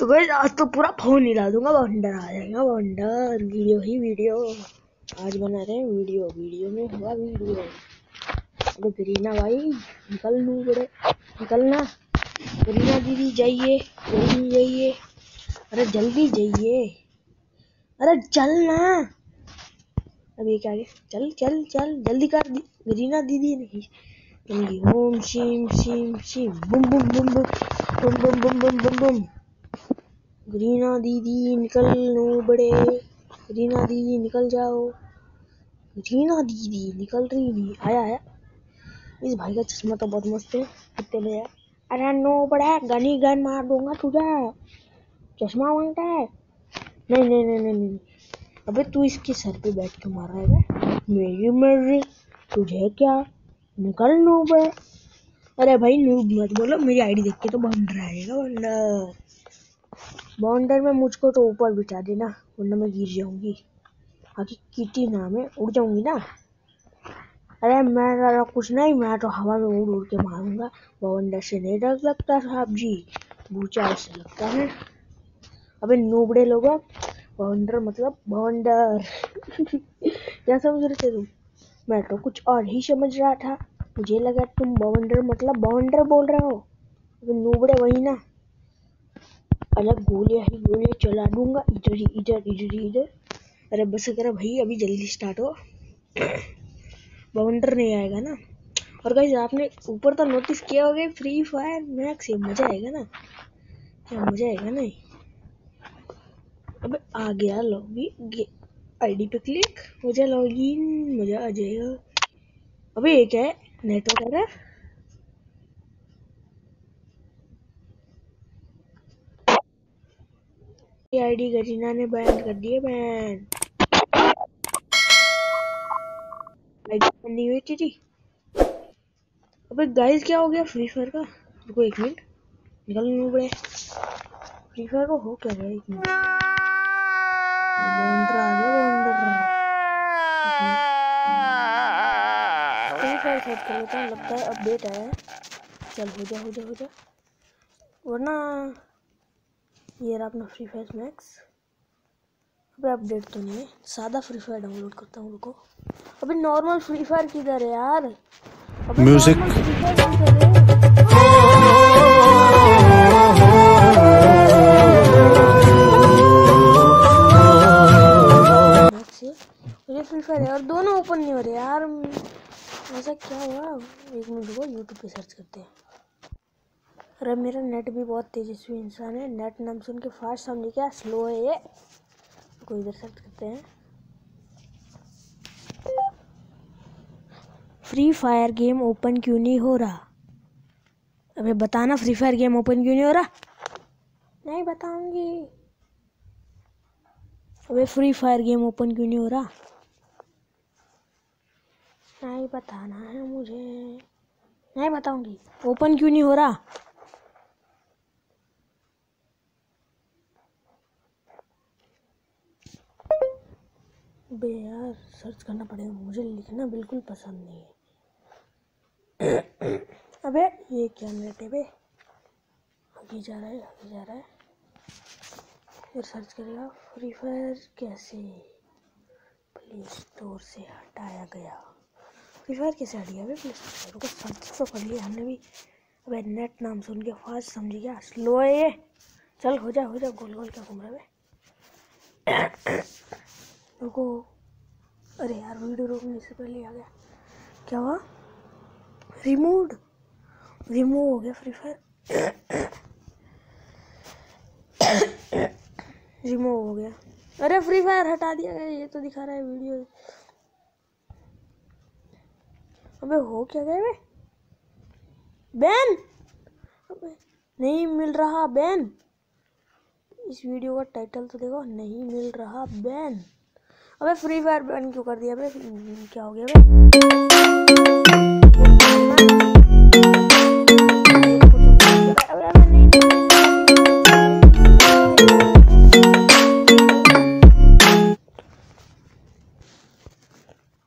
तो गाइस आज तो पूरा फ़ोन हिला दूँगा वंडर आ जाएगा वंडर वीडियो ही वीडियो। आज बना रहे हैं वीडियो वीडियो में हुआ वीडियो। अबे करीना भाई, निकल लू बड़े, निकलना। करीना दीदी जाइए जल्दी जाइए। अरे जल्दी जाइए। अरे चलना अब ये क्या चल चल चल, जल्दी कर दी। करीना दीदी नहीं नहीं ओम, शिम शिम शिम बुम बुम बुम बुम बुम बुम बुम बुम बुम बुम। गरीना दीदी निकल लो बड़े। गरीना दीदी निकल जाओ। गरीना दीदी निकल रही थी। आया आया। इस भाई का चश्मा तो बहुत मस्त है। कितने में है? अरे नो बड़ा, गनी गन मार दूँगा तुझे। चश्मा माँगता है? नहीं नहीं नहीं नहीं नहीं। अबे तू इसके सर पे बैठ के मार रहा है? मेरी मर्ज़ी। तुझे क्या? निकल नो बे अरे भाई नूब मत बोलो, मेरी आईडी देख के तो बंडर आएगा बंडर बॉन्डर में मुझको तो ऊपर बिठा देना, वरना मैं गिर जाऊँगी। आगे किटी नाम है, उड़ जाऊँगी ना? अरे मैं जरा कुछ नहीं मैं तो हवा में उड़ उड़ के मारूँगा। बवंडर से नहीं डर लगता साहब जी, बूचा से लगता है। अबे नूबड़े लोग बवंडर मतलब बवंडर क्या समझ रहे थे तुम? मैं तो कुछ और ही समझ रहा था। मुझे लगा तुम बवंडर मतलब बवंडर बोल रहे हो। नूबड़े वही ना। अलग गोलियाँ ही, गोलियाँ चला दूँगा इधर ही, इधर इधर ही, इधर। अरे बस करो भाई अभी जल्दी स्टार्ट हो। बाउंडर नहीं आएगा ना। और गाइस आपने ऊपर तो नोटिस किया होगा फ्री फायर मैक्स ये मज़ा आएगा ना? क्या मज़ा आएगा नहीं? अबे, आ गया लॉगी आईडी पे क्लिक हो जाए लॉगिन मज़ा आ जाएगा। अबे, ये क्या है? नेटवर्क आ रहा है ये आईडी गरीना ने बैन कर दिए बैन आईडी नहीं हुई तेरी अबे गाइस क्या हो गया? फ्री फायर का? रुको एक मिनट निकल पड़े. फ्री फायर को हो क्या गया? एक मिनट आ गया फायर सेट कर लेता लगता है अपडेट आया है. चल, हो जा हो जा हो जा. वरना ये रहा अपना फ्री फायर मैक्स अबे अपडेट तो नहीं है। सादा फ्री फायर डाउनलोड करता हूँ रुको। अबे नॉर्मल फ्री फायर किधर है यार? है? और ये। फ्री फायर है और दोनों ओपन नहीं हो रहे यार। ऐसा क्या हुआ? एक मिनट रुको यूट्यूब पे सर्च करते हैं। अरे मेरा नेट भी बहुत तेजस्वी इंसान है। नेट नाम सुन के फास्ट समझे क्या स्लो है ये? को इधर सर्च करते हैं। फ्री फायर गेम ओपन क्यों नहीं हो रहा? अबे बताना फ्री फायर गेम ओपन क्यों नहीं हो रहा? नहीं बताऊँगी। अबे फ्री फायर गेम ओपन क्यों नहीं हो रहा? नहीं बताना है मुझे। नहीं बताऊँगी। ओपन क्यों नहीं हो रहा? बे यार सर्च करना पड़ेगा। मुझे लिखना बिल्कुल पसंद नहीं है। अबे, ये क्या नेट है बे? आगे जा रहा है आगे जा रहा है। फिर सर्च करेगा फ्री फायर कैसे? प्ले स्टोर से हटाया गया। फ्री फायर कैसे हट गया प्ले स्टोर रुको सर्च तो कर लिया हमने भी। अबे नेट नाम सुन के फास्ट समझ गया स्लो है ये। चल, हो जा हो जा। गोल गोल क्या घूम रहा है रुको। अरे यार, वीडियो रोकने से पहले आ गया। क्या हुआ? रिमूव रिमूव हो गया फ्री फायर रिमूव हो गया। अरे फ्री फायर हटा दिया गया, ये तो दिखा रहा है वीडियो। अबे हो क्या गया बैन अबे नहीं मिल रहा बैन इस वीडियो का टाइटल तो देखो, नहीं मिल रहा बैन अबे फ्री फायर बैन क्यों कर दिया? अबे, क्या हो गया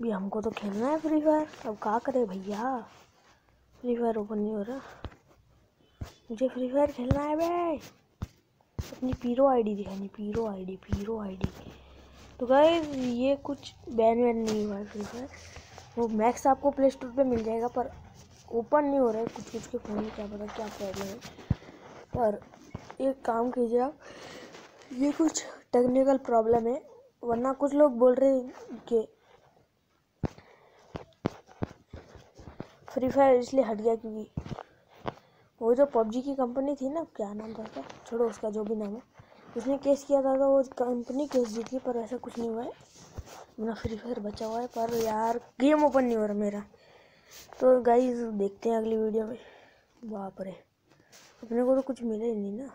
भी हमको तो खेलना है फ्री फायर अब क्या करे भैया? फ्री फायर ओपन नहीं हो रहा। मुझे फ्री फायर खेलना है भाई अपनी पीरो आईडी दिखानी पीरो आईडी पीरो आईडी तो गाइस ये कुछ बैन वैन नहीं हुआ है फ्री फायर वो मैक्स आपको प्ले स्टोर पर मिल जाएगा, पर ओपन नहीं हो रहा है। कुछ कुछ के फ़ोन में क्या पता क्या प्रॉब्लम है। पर एक काम कीजिए आप, ये कुछ टेक्निकल प्रॉब्लम है, वरना कुछ लोग बोल रहे हैं कि फ्री फायर इसलिए हट गया क्योंकि वो जो पबजी की कंपनी थी ना, क्या नाम था उसका? छोड़ो उसका जो भी नाम है। उसने केस किया था तो वो कंपनी केस जीती पर ऐसा कुछ नहीं हुआ है। मेरा फ्री फायर बचा हुआ है, पर यार गेम ओपन नहीं हो रहा मेरा। तो गाइस देखते हैं अगली वीडियो में। बाप रे। अपने को तो कुछ मिला ही नहीं ना।